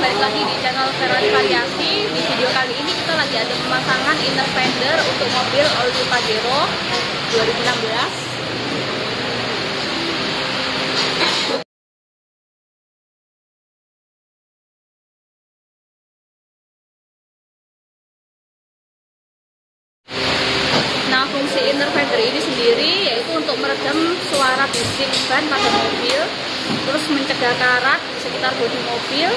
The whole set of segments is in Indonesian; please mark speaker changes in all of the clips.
Speaker 1: balik lagi di channel Ferrari Variasi. Di video kali ini kita lagi ada pemasangan inner fender untuk mobil New Pajero 2016 Nah, fungsi inner fender ini sendiri meredam suara bising ban pada mobil, terus mencegah karat di sekitar bodi mobil,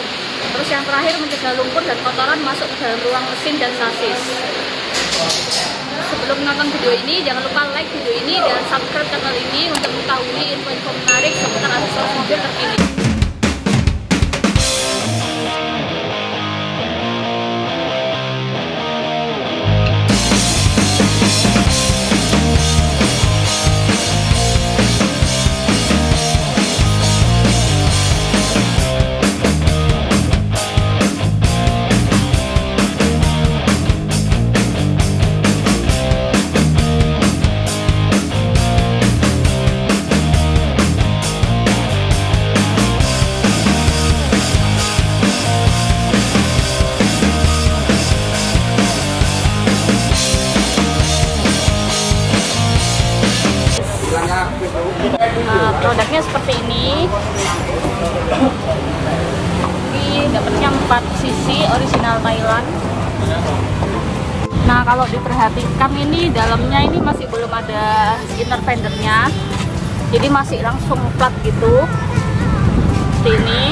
Speaker 1: terus yang terakhir mencegah lumpur dan kotoran masuk ke dalam ruang mesin dan sasis. Sebelum menonton video ini, jangan lupa like video ini dan subscribe channel ini untuk mengetahui info-info menarik seputar aksesoris mobil terkini. Nah, produknya seperti ini. Ini dapatnya 4 sisi original Thailand. Nah, kalau diperhatikan ini dalamnya ini masih belum ada inner fendernya. Jadi masih langsung plat gitu. Seperti ini.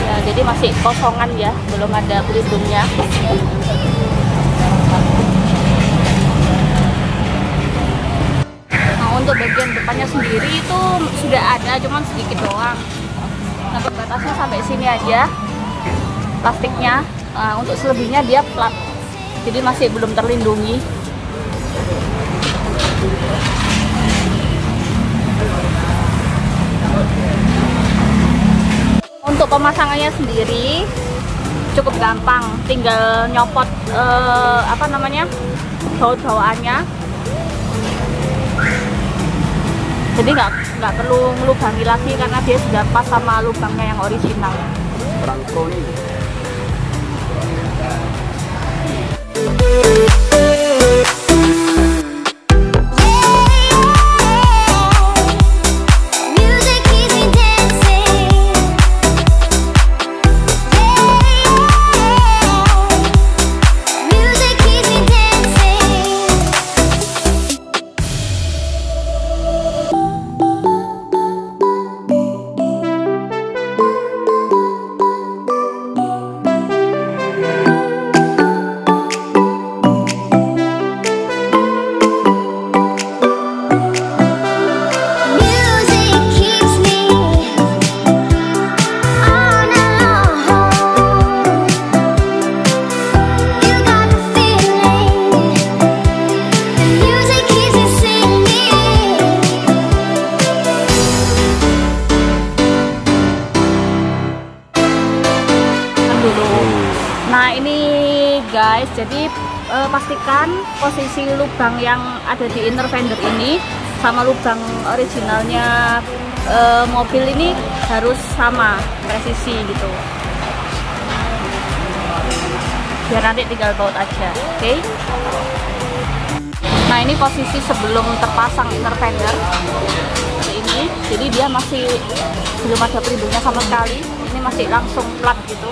Speaker 1: Ya, jadi masih kosongan ya, belum ada pelindungnya. Untuk bagian depannya sendiri itu sudah ada, cuman sedikit doang. Nah, batasnya sampai sini aja plastiknya. Nah, untuk selebihnya dia plat, jadi masih belum terlindungi. Untuk pemasangannya sendiri cukup gampang, tinggal nyopot eh, apa namanya baut bawaannya jadi nggak nggak perlu melubangi lagi karena dia sudah pas sama lubangnya yang original
Speaker 2: Perangko nih.
Speaker 1: Guys. Jadi eh, pastikan posisi lubang yang ada di inner fender ini sama lubang originalnya eh, mobil ini harus sama presisi gitu. Biar nanti tinggal baut aja oke? Nah ini posisi sebelum terpasang inner fender. Ini. Jadi dia masih belum ada pelindungnya sama sekali. Ini masih langsung plat gitu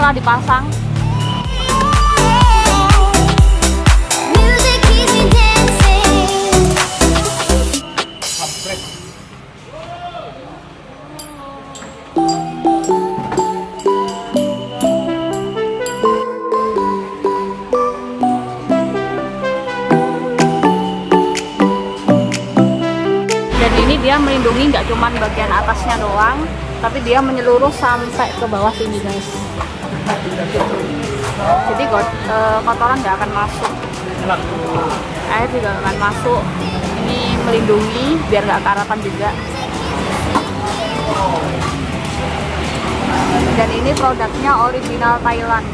Speaker 1: setelah dipasang melindungi nggak cuman bagian atasnya doang tapi dia menyeluruh sampai ke bawah sini guys. Jadi eh, kotoran nggak akan masuk. Air juga akan masuk. Ini melindungi biar nggak karatan juga. Dan ini produknya original Thailand